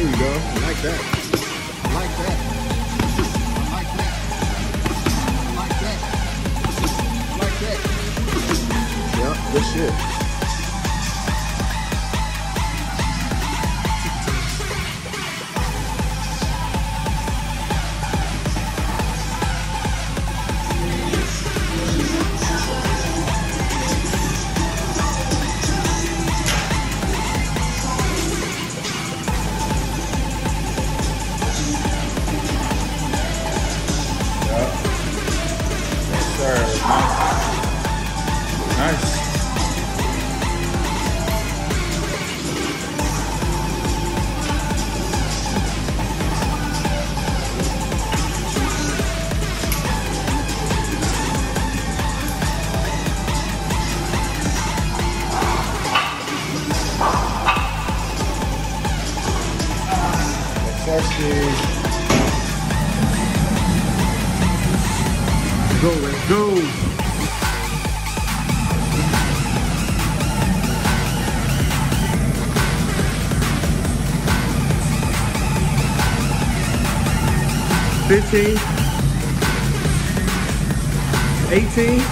There you go. Like that. Like that. Like that. Like that. Like that. Yeah, good shit. Go, 15, 18,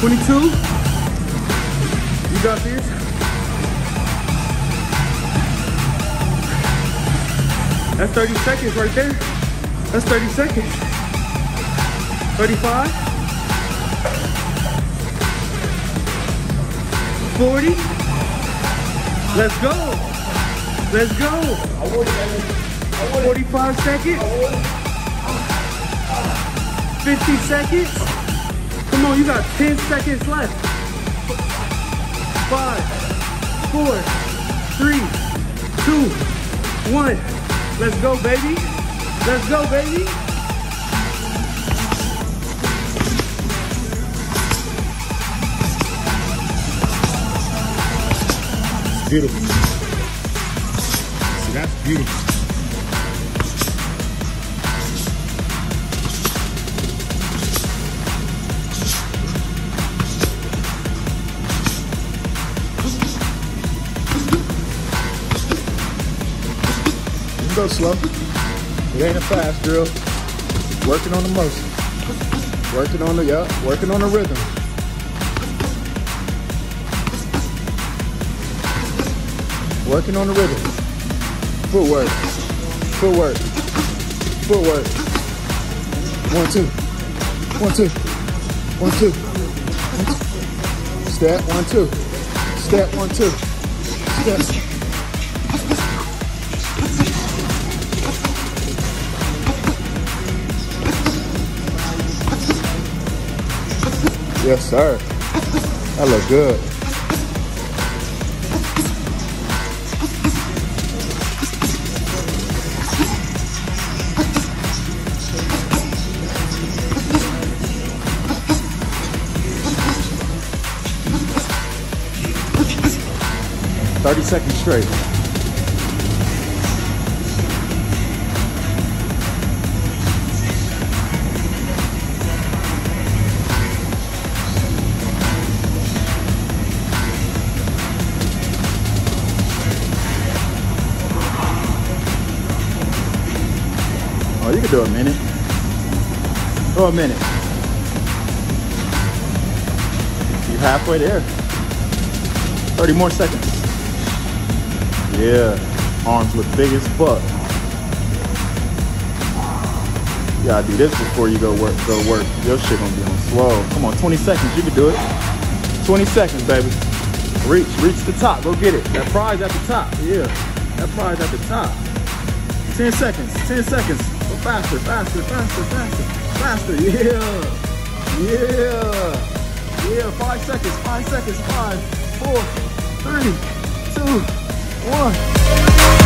22. You got this. That's 30 seconds right there. That's 30 seconds. 35. 40. Let's go. Let's go. 45 seconds. 50 seconds. Come on, you got 10 seconds left. Five, four, three, two, one. Let's go, baby. Let's go, baby. beautiful. See, that's beautiful. You go slow. It ain't a fast drill. Working on the motion. Working on the, yeah, working on the rhythm. Working on the rhythm. Footwork. Footwork. Footwork. One, two. One, two. One, two. One, two. Step, one, two. Step, one, two. Step. Yes, sir. That look good. 30 seconds straight. Do a minute. Go a minute. You're halfway there. 30 more seconds. Yeah, arms look big as fuck. You gotta do this before you go work. Go work. Your shit gonna be on slow. Come on, 20 seconds. You can do it. 20 seconds, baby. Reach, reach the top. Go get it. That prize at the top. Yeah, that prize at the top. 10 seconds. 10 seconds. Faster, faster, faster, faster, faster. Yeah, yeah, yeah. Five seconds. Five seconds. Five, four, three, two one.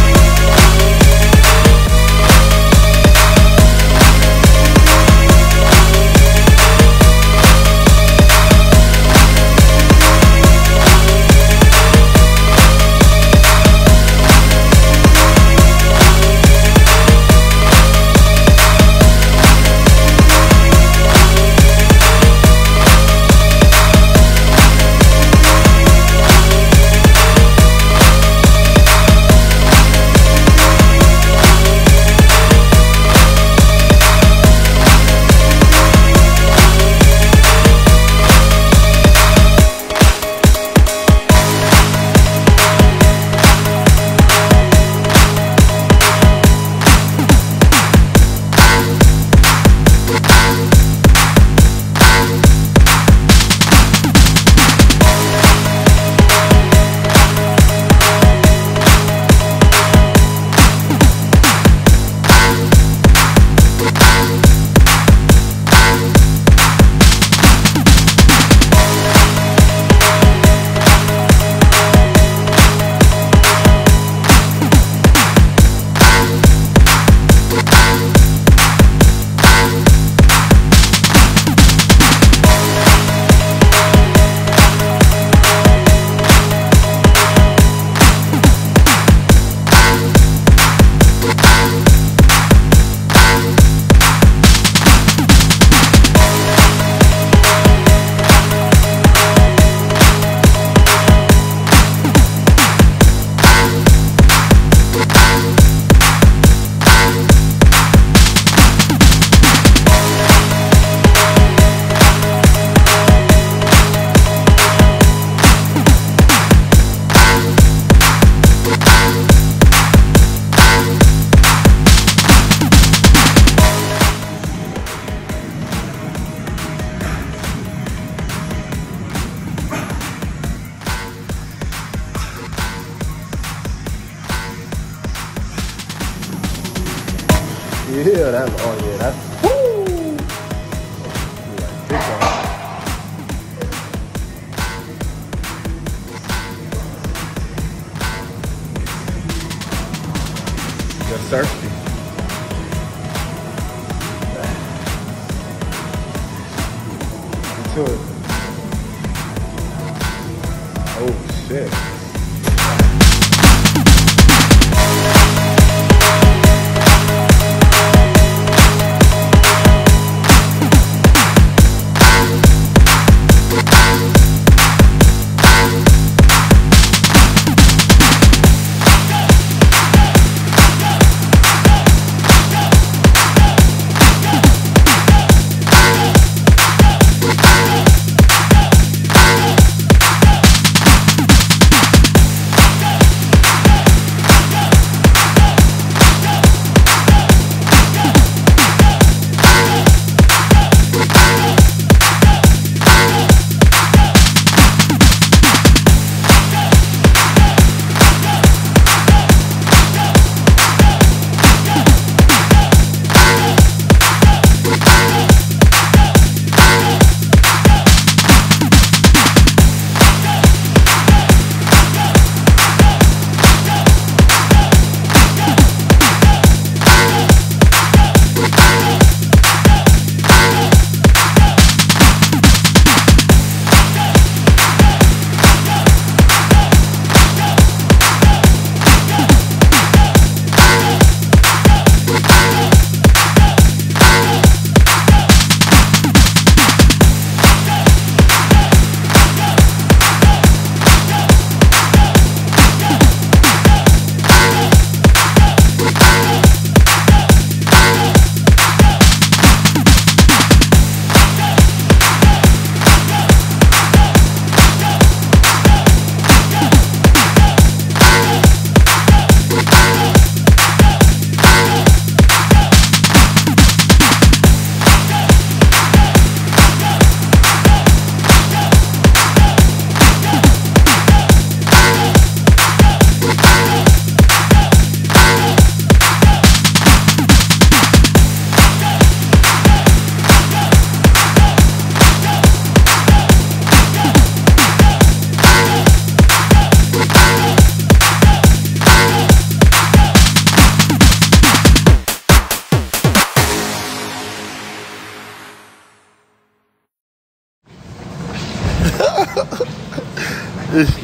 Yeah, that's oh yeah, that's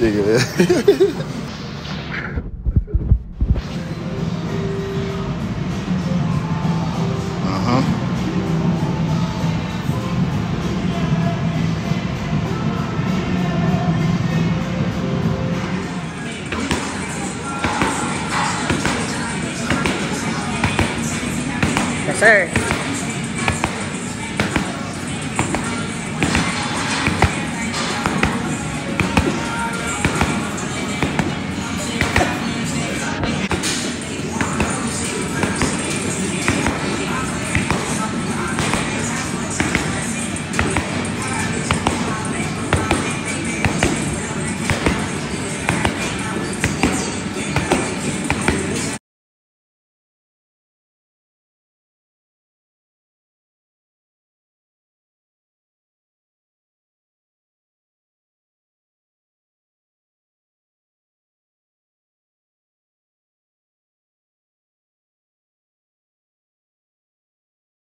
얘기해.